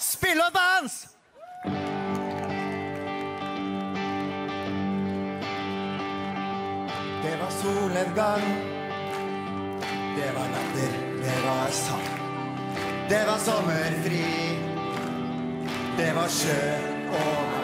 Spill og dans! Det var solnedgang. Det var latter, det var sang. Det var sommerfri. Det var sjø og vann